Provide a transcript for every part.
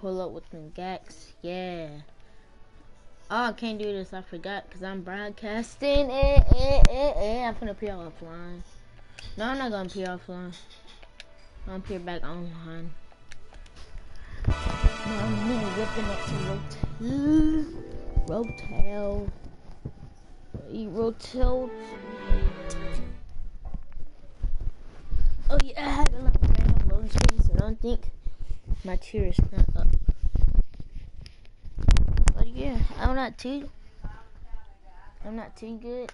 pull up with them gacks. Yeah. Oh, I can't do this. I forgot because I'm broadcasting. Eh, eh, eh, eh. I'm gonna peer offline. No, I'm not gonna peer offline. I'm gonna peer back online. Now I'm really whipping up to Rotel. Rotel. Rotel. Oh yeah, I have it like random loading screen, so I don't think my tier is not up. But yeah, I'm not too I'm not too good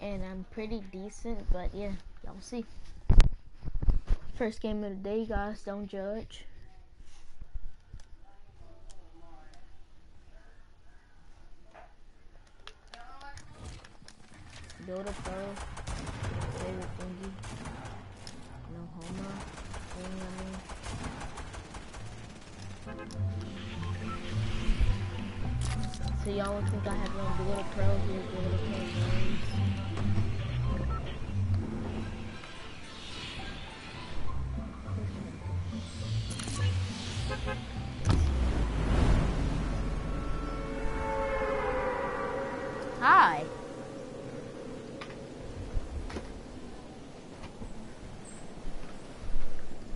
and I'm pretty decent, but yeah, y'all see. First game of the day, guys, don't judge. Build a pro, So y'all think I have no Build a Pro here, games. Hi.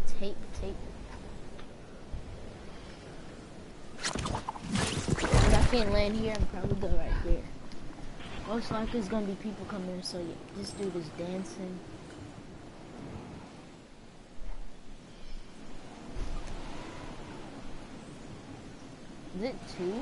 Tape, tape. If I can't land here, I'm probably go right there. Most likely there's gonna be people coming, so yeah, this dude is dancing. Is it two?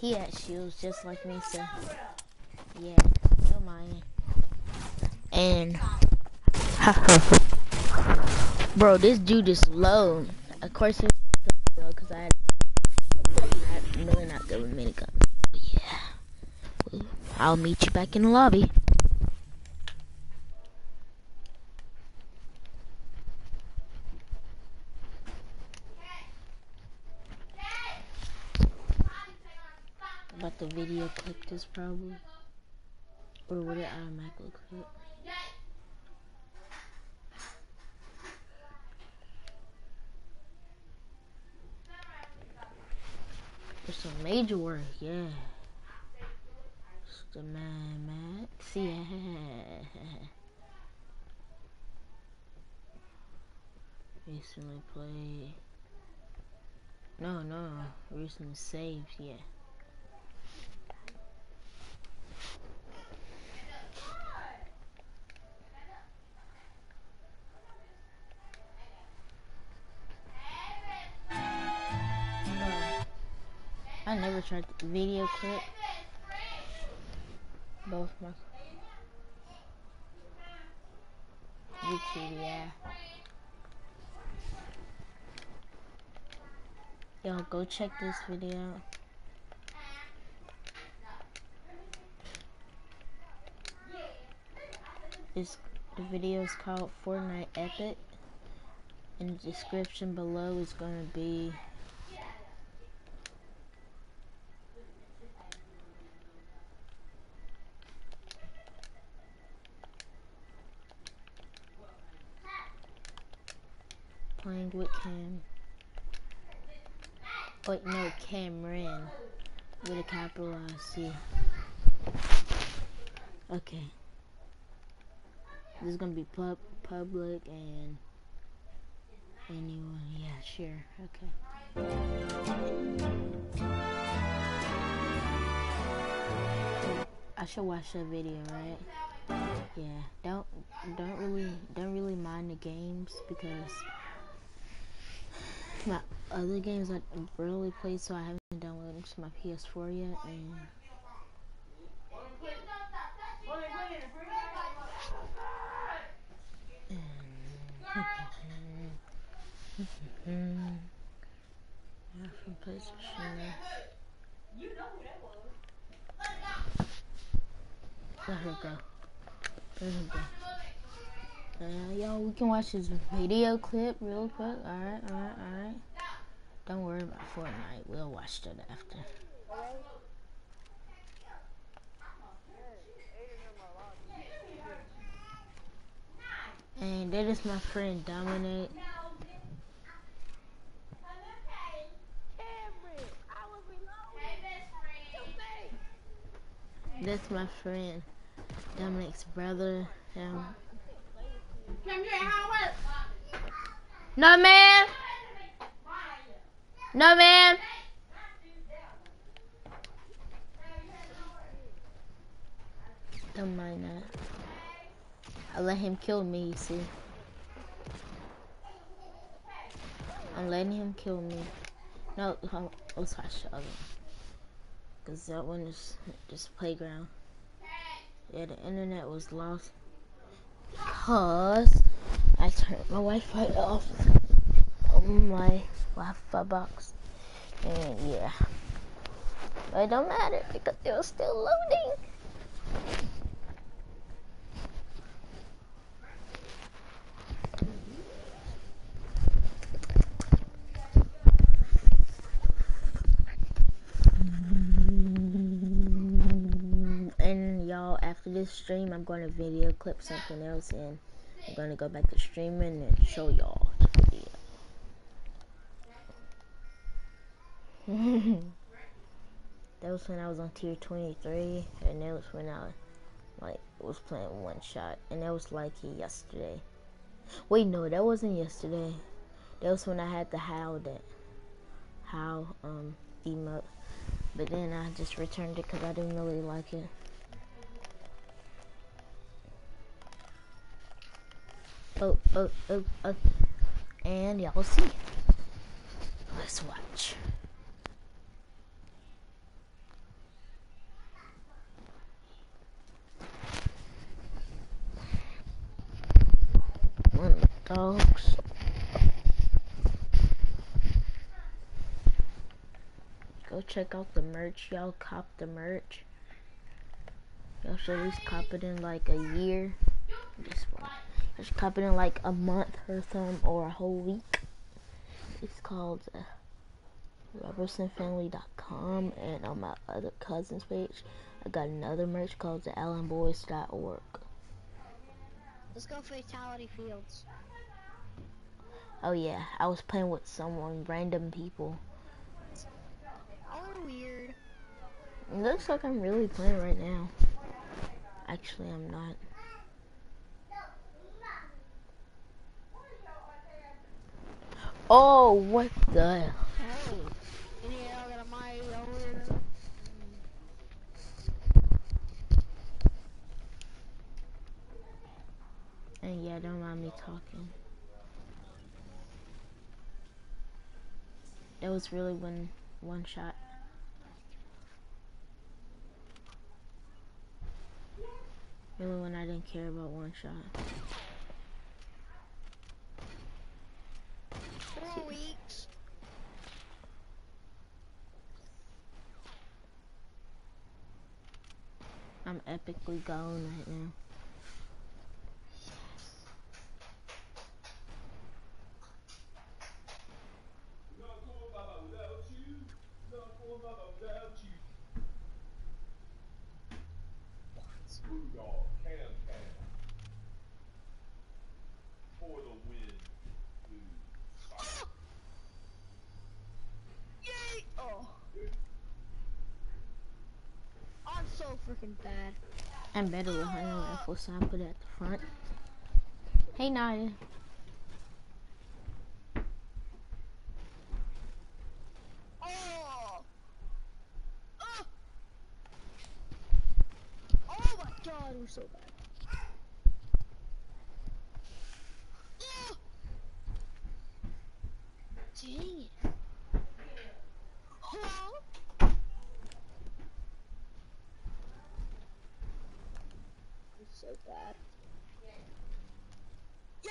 He had shoes just like me, so yeah, don't mind. And bro, this dude is low. Of course, he because I had, I had really not good with minigun. Yeah, I'll meet you back in the lobby. About the video clip this probably, or would it automatically clip? It's a major work, yeah. It's the man, Max, yeah. Recently played. No, no, recently saved, yeah. Video clip. Both my YouTube, yeah. Yo, go check this video. This the video is called Fortnite Epic. In the description below is gonna be playing with Cam. Wait, no, Cameron. With a capital C. Okay. This is gonna be pub public and anyone. Yeah, sure. Okay. I should watch that video, right? Yeah. Don't don't really don't really mind the games because my other games I really play, so I haven't downloaded them to my PS4 yet. And. Yeah, from position. Let her go. Let her go. Uh, yo, we can watch this video clip real quick. Alright, alright, alright. Don't worry about Fortnite. We'll watch that after. And that is my friend Dominic. That's my friend Dominic's brother. Um, no, ma'am. No, ma'am. Don't mind that. I let him kill me, you see. I'm letting him kill me. No, let's watch the other. Because that one is just playground. Yeah, the internet was lost. Because I turned my Wi-Fi off on my Wi-Fi box. And yeah. But it don't matter because it was still loading. And y'all, after this stream, I'm going to video clip something else and I'm going to go back to streaming and show y'all the video. that was when I was on tier 23 and that was when I like was playing one shot and that was like yesterday. Wait, no, that wasn't yesterday. That was when I had the how that how um emote. But then I just returned it because I didn't really like it. Oh, oh, oh, oh. And y'all see. Let's watch. One of the dogs. Go check out the merch. Y'all cop the merch. Y'all should at least cop it in like a year. One. Should cop it in like a month or some or a whole week. It's called uh, RobertsonFamily.com and on my other cousin's page, I got another merch called the AllenBoys.org. Let's go Fatality Fields. Oh yeah, I was playing with someone, random people. Oh, weird. It looks like I'm really playing right now. Actually, I'm not. Oh, what the? And yeah, don't mind me talking. That was really one one shot. Really when I didn't care about one shot. Four weeks. I'm epically going right now. Rudolph, Cam Cam. For the win, dude. Yay! Oh. I'm so freaking bad. I'm better with hunting rifle, so I put it at the front. Hey Naya. Oh! Oh! Oh my god, we're so bad. Oh! Dang it. Hello? I'm so bad. Yeah!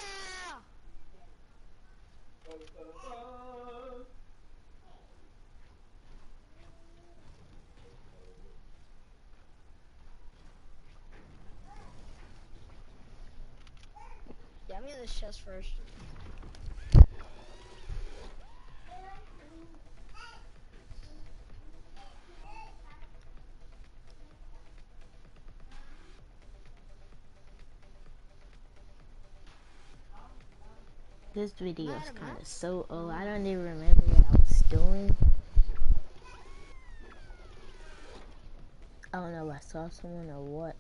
Yeah, I'm in this chest first. This video is kind of so old. I don't even remember what I was doing. I don't know if I saw someone or what.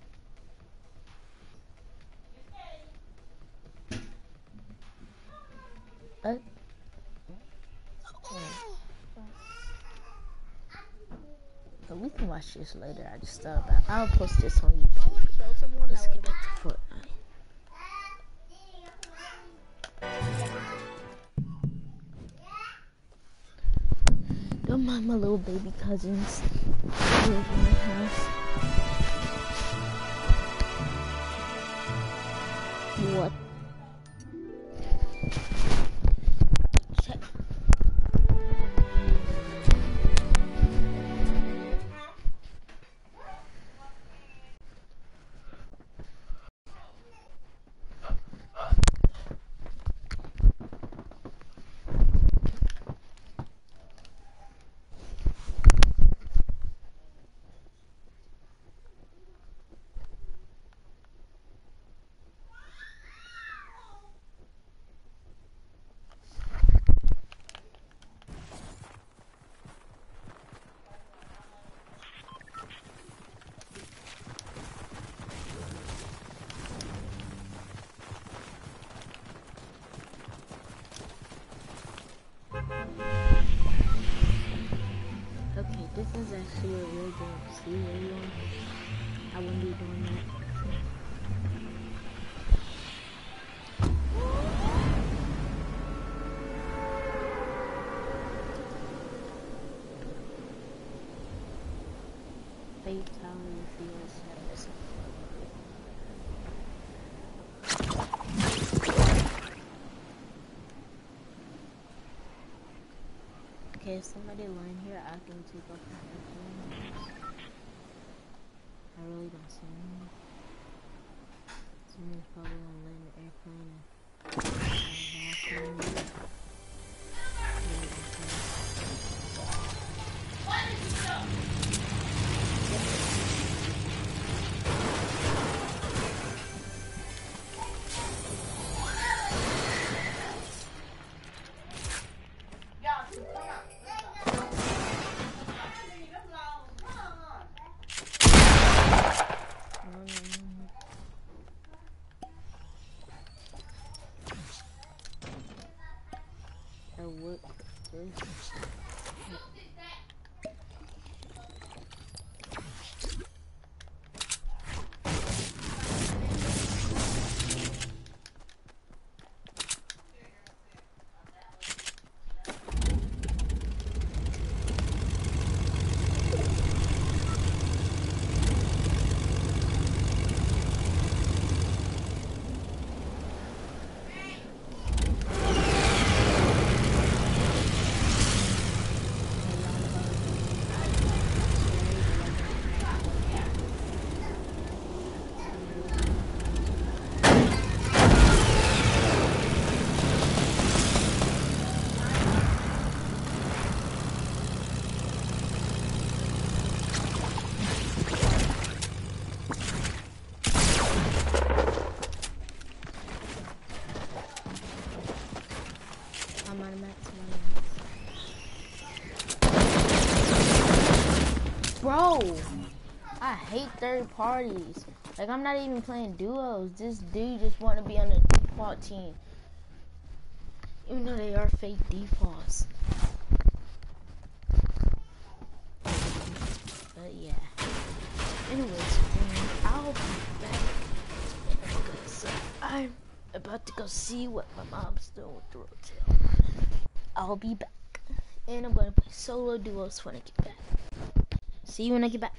Uh, but we can watch this later. I just thought about. I'll post this on YouTube. would have killed someone, Let's get back to Fortnite. Little baby cousins. live in my house. Okay, if somebody line here, I can take off my headphones. I really don't see anyone. Someone's probably gonna land the airplane and hate third parties. Like I'm not even playing duos. This dude just want to be on the default team, even though they are fake defaults. But yeah. Anyways, I'll be back I'm about to go see what my mom's doing with the Rotel. I'll be back. And I'm gonna play solo duos when I get back. See you when I get back.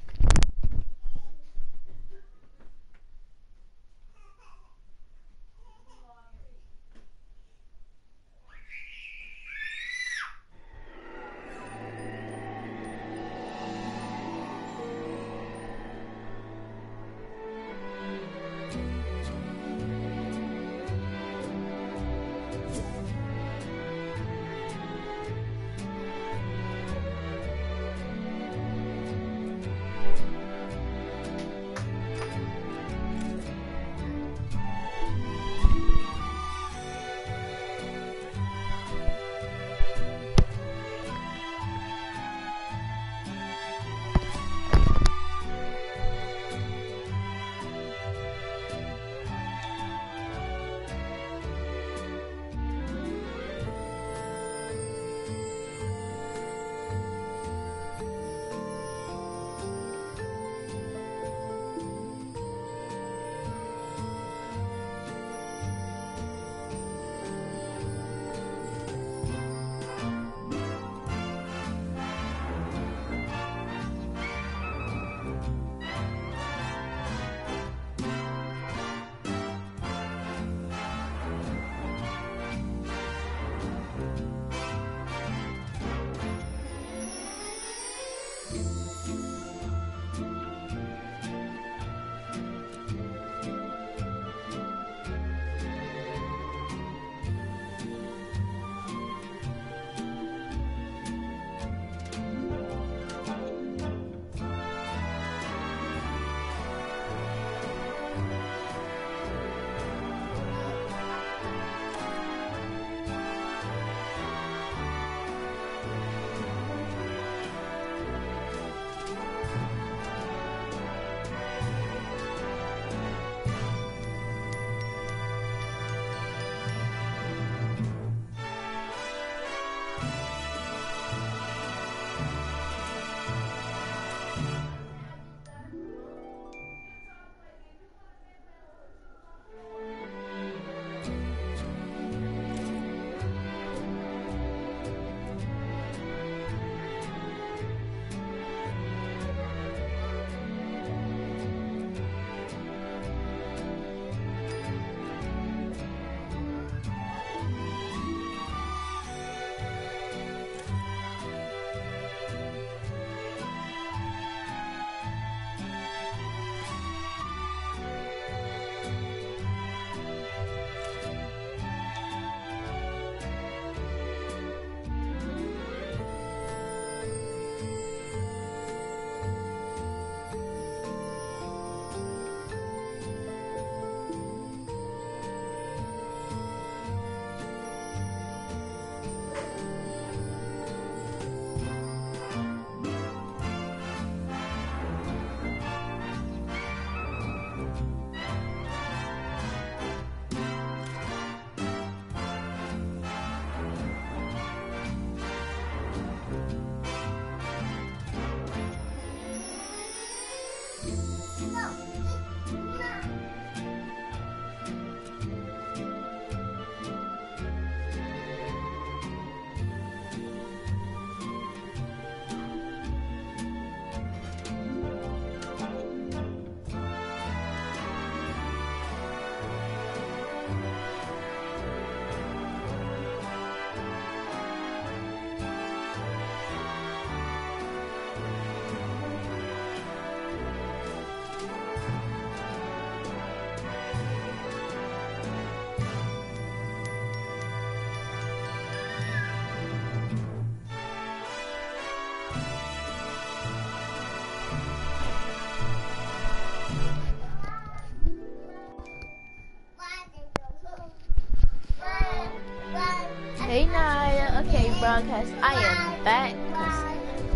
Broadcast. I am back. 'cause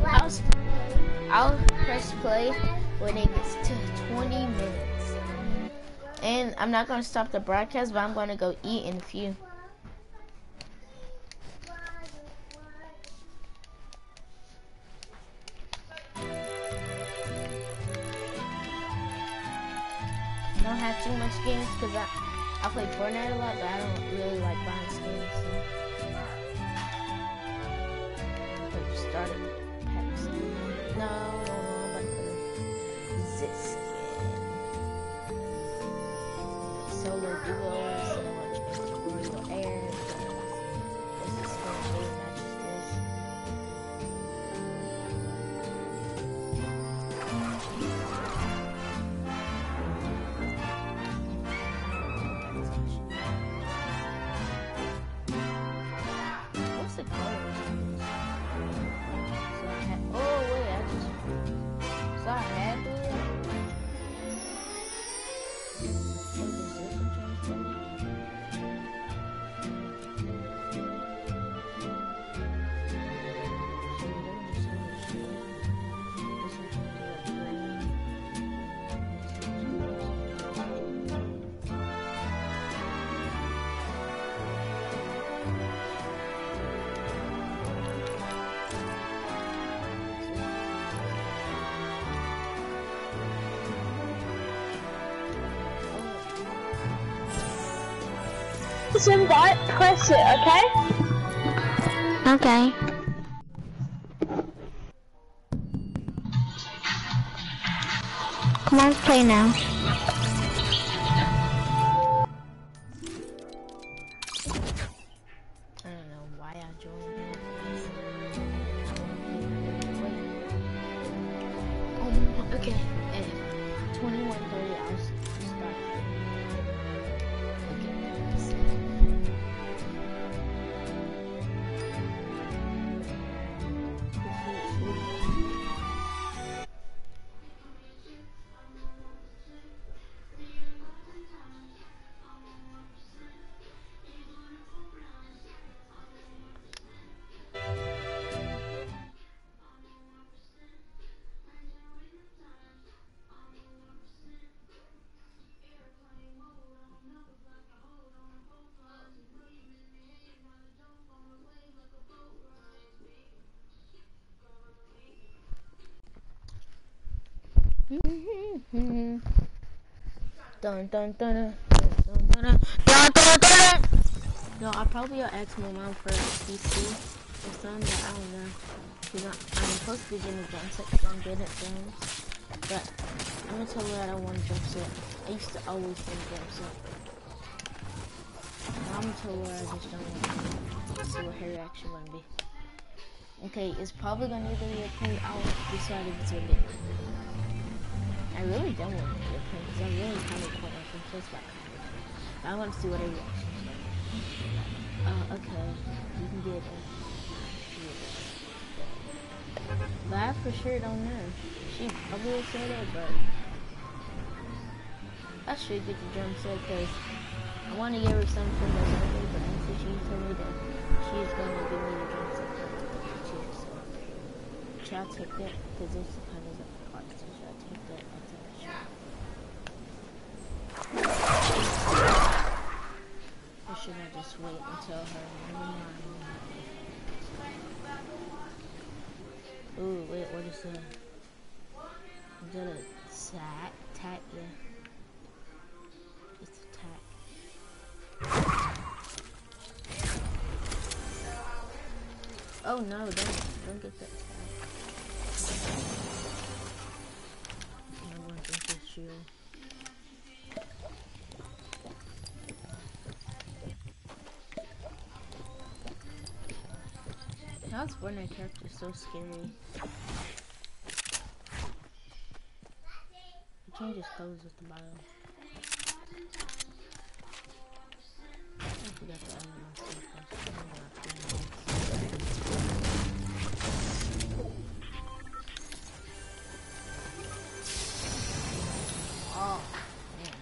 I was, I'll press play when it gets to 20 minutes. And I'm not gonna stop the broadcast, but I'm gonna go eat in a few. Started This invite, press it, okay? Okay. Come on, play now. Dun dun dun dun dun dun dun dun. No, I probably will ask my mom for a PC or something, but I don't know. I'm supposed to be getting a drum set 'cause I'm good at drums. But I'm gonna tell her I don't want a drum set. I used to always want a drum set. I'm gonna tell her I just don't want. Let's see what her reaction gonna be. Okay, it's probably gonna either be a pink. I'll decide if it's a pink. I really don't want to be a pink because I'm really kind of like confused about kind of. I want to see what reaction is. Uh, okay, you can get it. But I for sure don't know. She probably will say that, but I should get the drum set because I want to give her something the birthday, but after she told me that she's going to give me the drum set for the birthday too, should I take that? Because it's just a, did a sack, tack, yeah. It's a tack. Oh no, don't, don't get that tack. No one can it's you. Now it's Fortnite character so scary. He just goes with the bottle. I forgot to my stuff. Oh, man.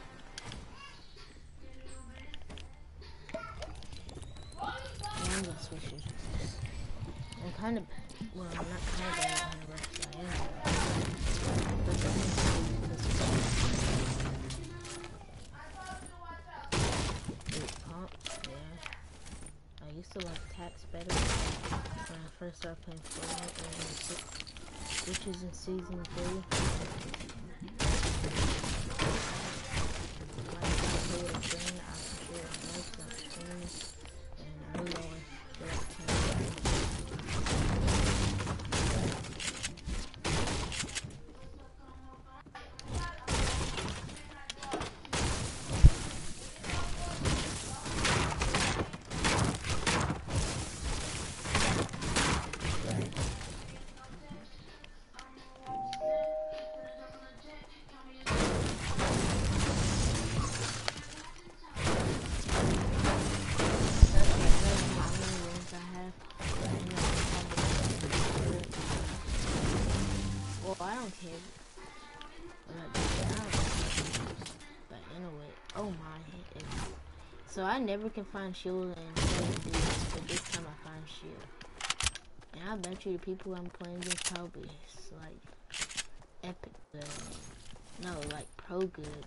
I'm gonna switch it. I'm kind of start playing Fortnite, which is in season 3. So I never can find shield but this time I find shield. And I bet you the people I'm playing against probably is like epic good. No, like pro good.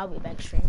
I'll be back soon.